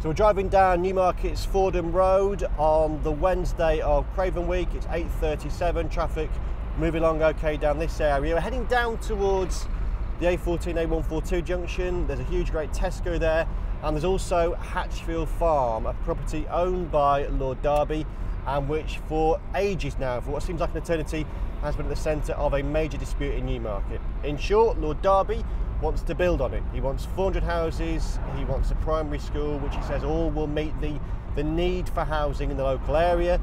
So we're driving down Newmarket's Fordham Road on the Wednesday of Craven Week. It's 8.37, traffic moving along okay down this area. We're heading down towards the A14, A142 junction. There's a huge great Tesco there. And there's also Hatchfield Farm, a property owned by Lord Derby and which for ages now, for what seems like an eternity, has been at the centre of a major dispute in Newmarket. In short, Lord Derby wants to build on it. He wants 400 houses, he wants a primary school, which he says all will meet the, the need for housing in the local area.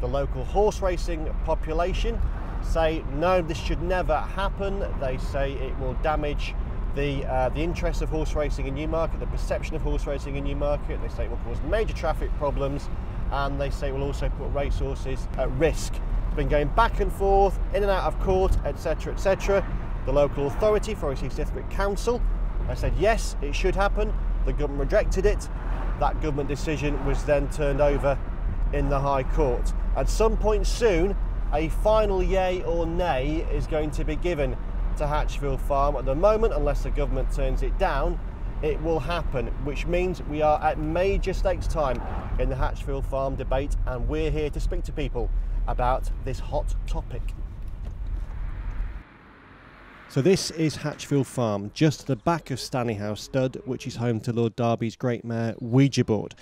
The local horse racing population say no, this should never happen. They say it will damage the, uh, the interest of horse racing in Newmarket, the perception of horse racing in Newmarket. They say it will cause major traffic problems and they say it will also put racehorses at risk. Been going back and forth, in and out of court, etc., etc. The local authority, Forest Heath District Council, I said yes, it should happen. The government rejected it. That government decision was then turned over in the High Court. At some point soon, a final yay or nay is going to be given to Hatchfield Farm. At the moment, unless the government turns it down, it will happen, which means we are at major stakes time in the Hatchfield Farm debate, and we're here to speak to people about this hot topic. So this is Hatchfield Farm, just at the back of Stanley House Stud, which is home to Lord Derby's great mare Ouija board.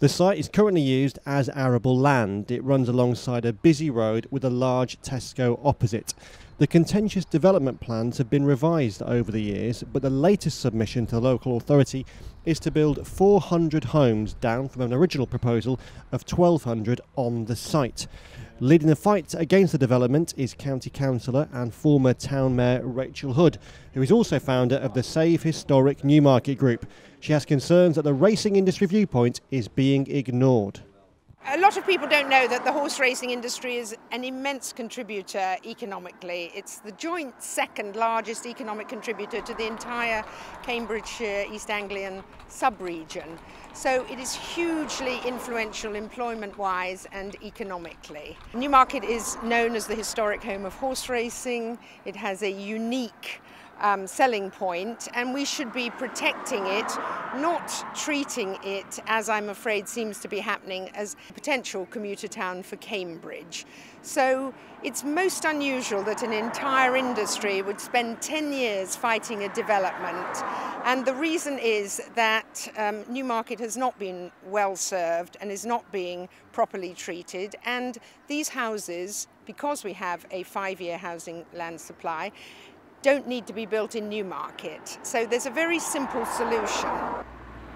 The site is currently used as arable land. It runs alongside a busy road with a large Tesco opposite. The contentious development plans have been revised over the years, but the latest submission to the local authority is to build 400 homes down from an original proposal of 1,200 on the site. Leading the fight against the development is County Councillor and former Town Mayor Rachel Hood, who is also founder of the Save Historic Newmarket Group. She has concerns that the racing industry viewpoint is being ignored. A lot of people don't know that the horse racing industry is an immense contributor economically. It's the joint second largest economic contributor to the entire Cambridgeshire uh, East Anglian sub-region. So it is hugely influential employment-wise and economically. Newmarket is known as the historic home of horse racing. It has a unique um, selling point and we should be protecting it, not treating it, as I'm afraid seems to be happening, as a potential commuter town for Cambridge. So it's most unusual that an entire industry would spend 10 years fighting a development. And the reason is that um, Newmarket has not been well served and is not being properly treated. And these houses, because we have a five-year housing land supply, don't need to be built in Newmarket. So there's a very simple solution.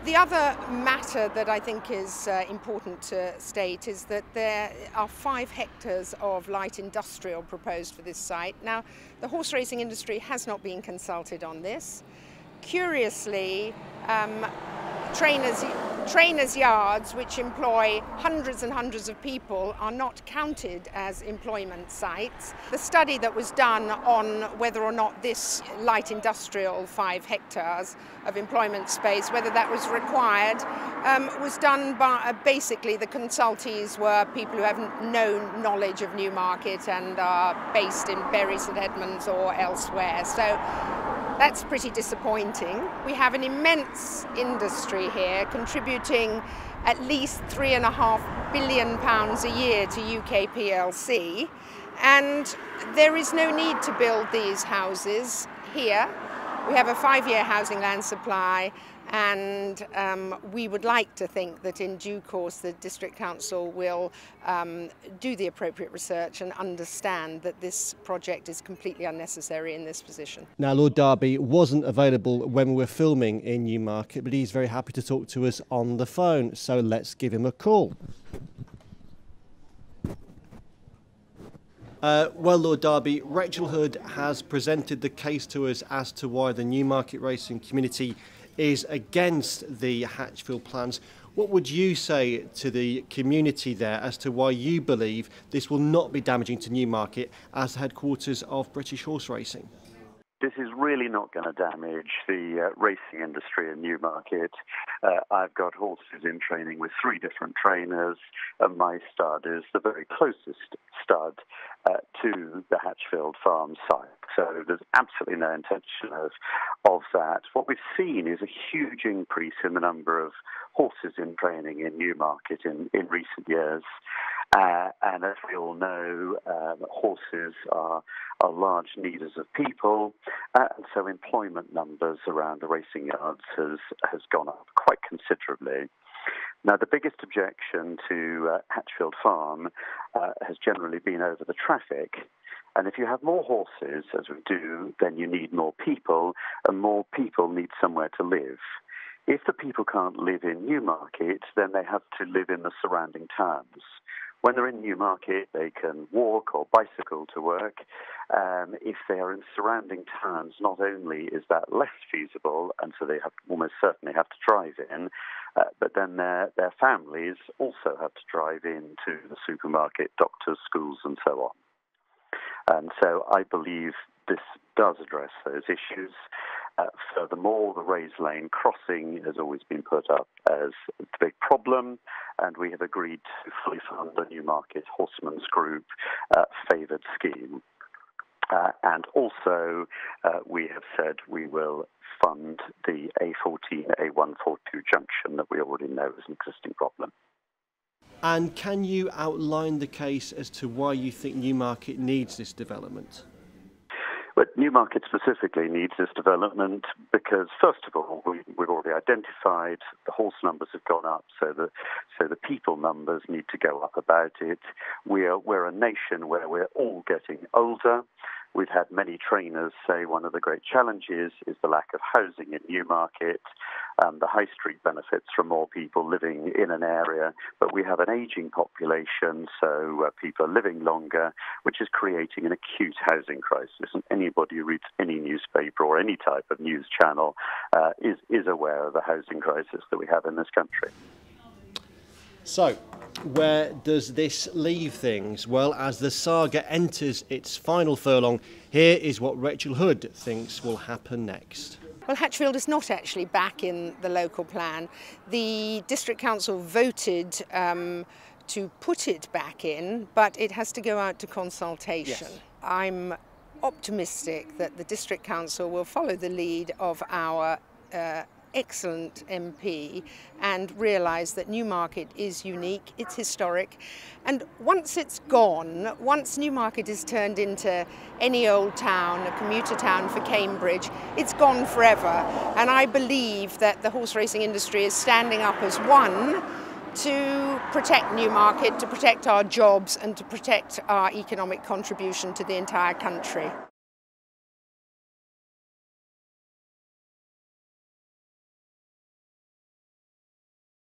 The other matter that I think is uh, important to state is that there are five hectares of light industrial proposed for this site. Now, the horse racing industry has not been consulted on this. Curiously, um, trainers trainers' yards, which employ hundreds and hundreds of people, are not counted as employment sites. The study that was done on whether or not this light industrial five hectares of employment space, whether that was required, um, was done by uh, basically the consultees were people who have no knowledge of Newmarket and are based in Bury St Edmunds or elsewhere. So that's pretty disappointing. We have an immense industry here contributing at least three and a half billion pounds a year to UK PLC and there is no need to build these houses here. We have a five-year housing land supply and um, we would like to think that in due course the District Council will um, do the appropriate research and understand that this project is completely unnecessary in this position. Now Lord Derby wasn't available when we were filming in Newmarket but he's very happy to talk to us on the phone so let's give him a call. Uh, well, Lord Derby, Rachel Hood has presented the case to us as to why the Newmarket racing community is against the Hatchfield plans. What would you say to the community there as to why you believe this will not be damaging to Newmarket as the headquarters of British horse racing? This is really not going to damage the uh, racing industry in Newmarket. Uh, I've got horses in training with three different trainers, and my stud is the very closest stud uh, to the Hatchfield Farm site. So there's absolutely no intention of, of that. What we've seen is a huge increase in the number of horses in training in Newmarket in, in recent years. Uh, and as we all know, um, horses are, are large needers of people, uh, and so employment numbers around the racing yards has, has gone up quite considerably. Now, the biggest objection to uh, Hatchfield Farm uh, has generally been over the traffic. And if you have more horses, as we do, then you need more people, and more people need somewhere to live. If the people can't live in Newmarket, then they have to live in the surrounding towns. When they're in Newmarket, they can walk or bicycle to work. Um, if they are in surrounding towns, not only is that less feasible, and so they have almost certainly have to drive in, uh, but then their, their families also have to drive in to the supermarket, doctors, schools, and so on. And so I believe this does address those issues. Uh, furthermore, the Rayes Lane crossing has always been put up as a big problem, and we have agreed to fully fund the Newmarket Horseman's Group uh, favoured scheme. Uh, and also, uh, we have said we will fund the A14, A142 junction that we already know is an existing problem. And can you outline the case as to why you think Newmarket needs this development? But Newmarket specifically needs this development because, first of all, we, have already identified the horse numbers have gone up, so the so the people numbers need to go up about it. We are we're a nation where we're all getting older. We've had many trainers say one of the great challenges is the lack of housing in Newmarket. Um, the high street benefits from more people living in an area, but we have an aging population, so uh, people are living longer, which is creating an acute housing crisis. And anybody who reads any newspaper or any type of news channel uh, is, is aware of the housing crisis that we have in this country. So, where does this leave things? Well, as the saga enters its final furlong, here is what Rachel Hood thinks will happen next. Well, Hatchfield is not actually back in the local plan. The District Council voted um, to put it back in, but it has to go out to consultation. Yes. I'm optimistic that the District Council will follow the lead of our uh, excellent MP and realise that Newmarket is unique, it's historic, and once it's gone, once Newmarket is turned into any old town, a commuter town for Cambridge, it's gone forever. And I believe that the horse racing industry is standing up as one to protect Newmarket, to protect our jobs and to protect our economic contribution to the entire country.